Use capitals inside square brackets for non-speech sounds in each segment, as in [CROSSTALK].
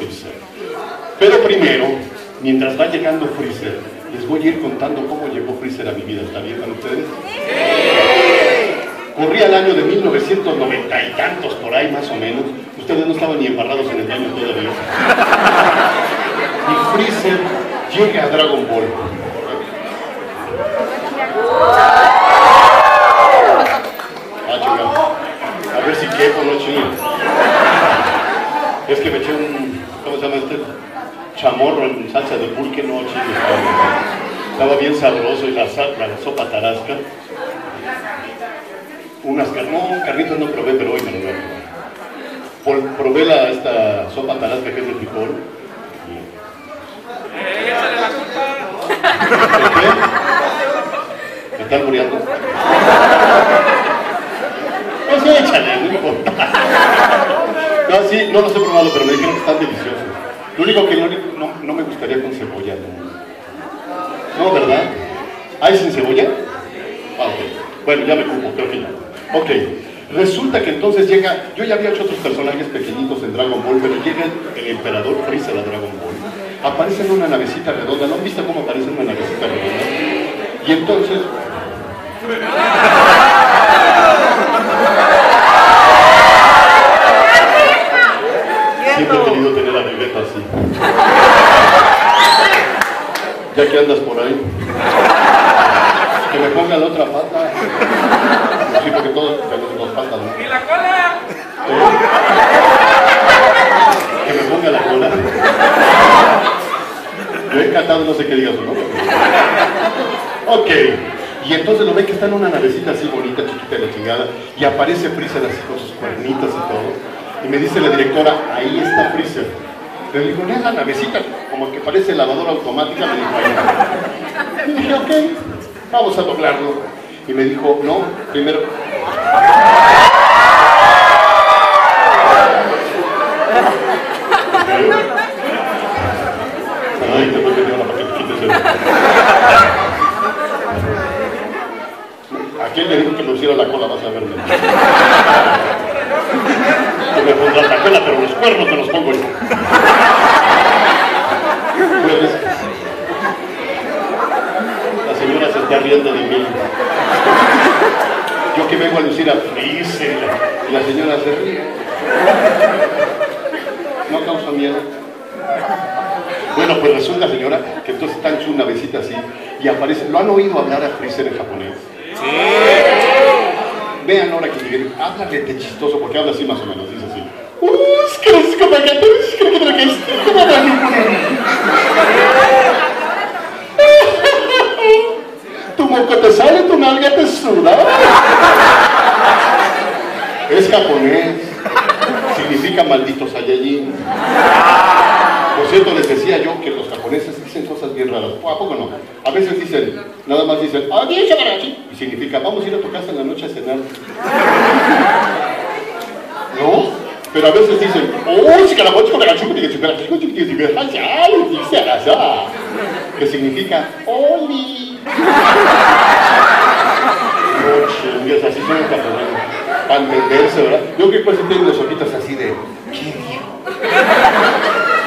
Freezer. Pero primero, mientras va llegando Freezer, les voy a ir contando cómo llegó Freezer a mi vida. ¿Está bien para ustedes? Corría el año de 1990 y tantos por ahí más o menos. Ustedes no estaban ni embarrados en el baño todavía. Y Freezer llega a Dragon Ball. Ah. A ver si quepo, no chingo. Es que me eché un, ¿cómo llama este? Chamorro en salsa de pulque, no chingo. Estaba bien sabroso y la, la sopa tarasca. Unas car- no, carnitas no probé, pero hoy me lo voy a probar. Probé la, esta sopa tarasca que es de. ¿Por qué? ¿Me están muriendo? Sí, échale, no importa. No, sí, no los he probado, pero me dijeron que están deliciosos. Lo único que no, no, no me gustaría con cebolla, no. No, ¿verdad? ¿Hay sin cebolla? Ah. Bueno, ya me cupo, creo que. Ok. Resulta que entonces llega, yo ya había hecho otros personajes pequeñitos en Dragon Ball, pero llega el emperador Freezer a Dragon Ball. Aparece en una navecita redonda, ¿no han visto cómo aparece en una navecita redonda? Y entonces... así. Ya que andas por ahí. Que me ponga la otra pata. Sí, porque todos tenemos dos patas, ¿no? ¡Y la cola! Que me ponga la cola. Yo he encantado, no sé qué diga su nombre. Ok. Y entonces lo ve que está en una navecita así bonita, chiquita de la chingada, y aparece Freezer así con sus cuernitas y todo. Y me dice la directora, ahí está Freezer. Le digo, no es la navecita, como que parece lavadora automática, me dijo. Y dije, ok, vamos a doblarlo. Y me dijo, no, primero. Ay, te voy a pedir una para que te quites el... ¿A quién le dijo que me hiciera la cola? Vas a verme. Que me pondrás la cola, pero los cuernos me los pongo yo. Puedes. La señora se está riendo de mí. Vengo a y la señora se ríe. No causa miedo. Bueno, pues resulta, señora, que entonces está en su navecita así y aparece. ¿Lo han oído hablar a Freezer en japonés? Sí. Vean ahora que llegue, háblale de chistoso, porque habla así más o menos, dice así. "Uh, es que es como que- es que- que- que- es como que- Tu moco te sale, tu nalga te suda. Es japonés. Significa maldito Saiyajin. Por cierto, les decía yo que los japoneses dicen cosas bien raras. ¿A poco no? A veces dicen, nada más dicen, y significa, vamos a ir a tu casa en la noche a cenar. ¿No? Pero a veces dicen, oh, chicarabocho, carachuco, tiga, chicarachuco, tiga, tiga, tiga, ay, ay, dice agasa", que significa, oli. Así son. Para entenderse, ¿verdad? Yo creo que pues tienen los ojitos así de, ¿qué dijo?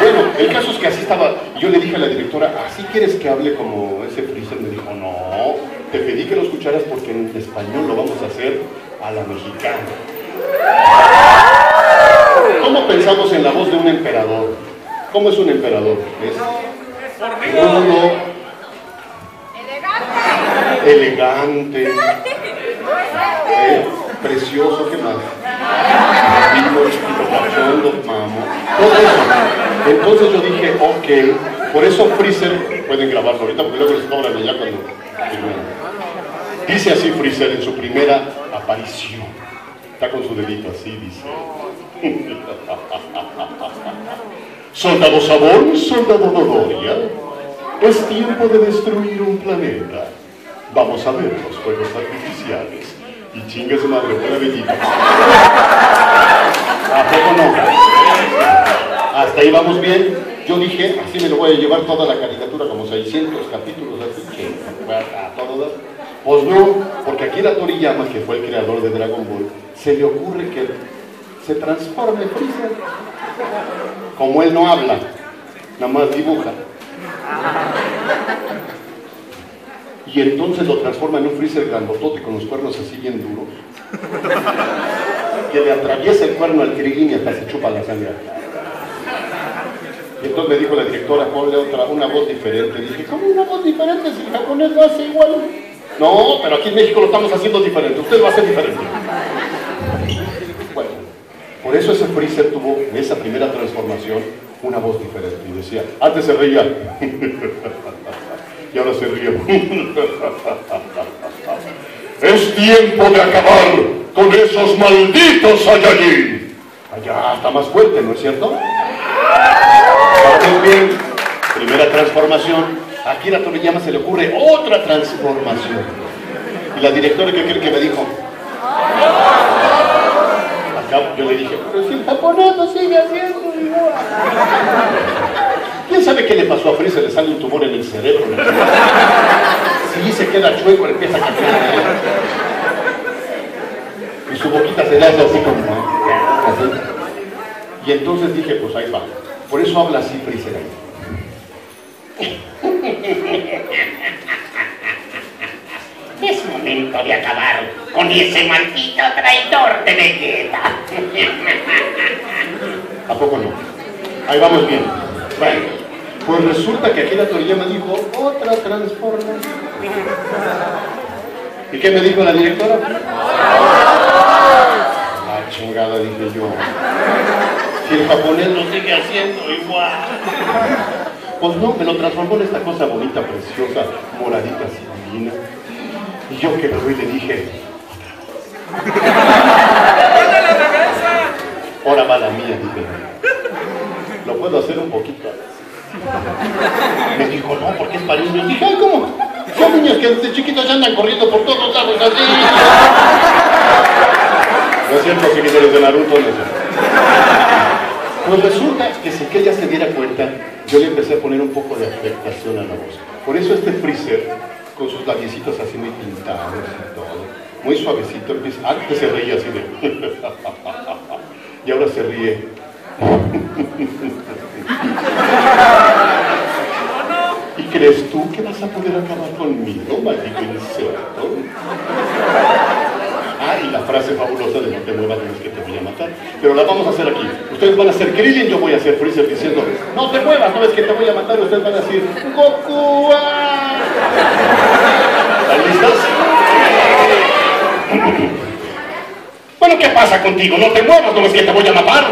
Bueno, el caso es que así estaba. Yo le dije a la directora, ¿así quieres que hable como ese Freezer? Me dijo, no, te pedí que lo escucharas porque en español lo vamos a hacer a la mexicana. ¿Cómo pensamos en la voz de un emperador? ¿Cómo es un emperador? Es rudo, elegante, [LAUGHS] ¿eh? Precioso, ¿qué más? Cachondo, mamo, todo eso. Entonces yo dije, ok, por eso Freezer, pueden grabarlo ahorita porque luego les cobran allá cuando. Dice así Freezer en su primera aparición. Está con su dedito así, dice. [LAUGHS] Soldado Sabón, soldado Dodoria, es tiempo de destruir un planeta. Vamos a ver los fuegos artificiales. Y chingue su madre, buena bellita. ¿A poco no? Hasta ahí vamos bien. Yo dije, así me lo voy a llevar toda la caricatura, como 600 capítulos, así que a todo dar. Pues no, porque Akira Toriyama, que fue el creador de Dragon Ball, se le ocurre que se transforma en Freezer. Como él no habla, nada más dibuja. Y entonces lo transforma en un freezer grandotote con los cuernos así bien duros. Que le atraviesa el cuerno al Krillin y hasta se chupa la sangre. Y entonces me dijo la directora, ponle otra, una voz diferente. Y dije, ¿cómo una voz diferente si el japonés lo hace igual? No, pero aquí en México lo estamos haciendo diferente. Usted lo hace diferente. Bueno, por eso ese freezer tuvo en esa primera transformación una voz diferente. Y decía, antes se reía. [LAUGHS] y ahora se ríe. es tiempo de acabar con esos malditos Saiyajin. Allá está más fuerte, ¿no es cierto? Bien, primera transformación. Aquí la Toriyama se le ocurre otra transformación. Y la directora, ¿qué cree que me dijo? Acá yo le dije, pero si el japonés lo sigue haciendo igual. ¿Quién sabe qué le pasó a Freezer? Le sale un tumor en el cerebro. Si se queda chueco, empieza a cambiar. Y su boquita se le hace así como... Así. Y entonces dije, pues ahí va. Por eso habla así Freezer. Es momento de acabar con ese maldito traidor de Vegeta. ¿A poco no? Ahí vamos bien. Pues resulta que aquí la Toriyama dijo otra transformación. ¿Y qué me dijo la directora? La chingada, dije yo. Si el japonés lo sigue haciendo igual. Pues no, me lo transformó en esta cosa bonita, preciosa, moradita, divina. Y yo que lo vi le dije, ahora va la mía, dije. Lo puedo hacer un poquito. Me dijo, no, porque es para niños. Dije, ay, ¿cómo? Son niños que desde chiquitos ya andan corriendo por todos lados así. No es cierto, seguidores de Naruto. Pues resulta que sin que ella se diera cuenta, yo le empecé a poner un poco de afectación a la voz. Por eso este freezer, con sus labiecitos así muy pintados y todo, muy suavecito, antes se reía así de... [LAUGHS] y ahora se ríe. [LAUGHS] ¿Y crees tú que vas a poder acabar conmigo, maldito insecto? Ah, y la frase fabulosa de no te muevas, no es que te voy a matar. Pero la vamos a hacer aquí. Ustedes van a hacer Krillin, yo voy a hacer Freezer diciendo, no te muevas, no es que te voy a matar. Ustedes van a decir, Goku. ah". ¿Están listos? [LAUGHS] Bueno, ¿qué pasa contigo? No te muevas, no es que te voy a matar.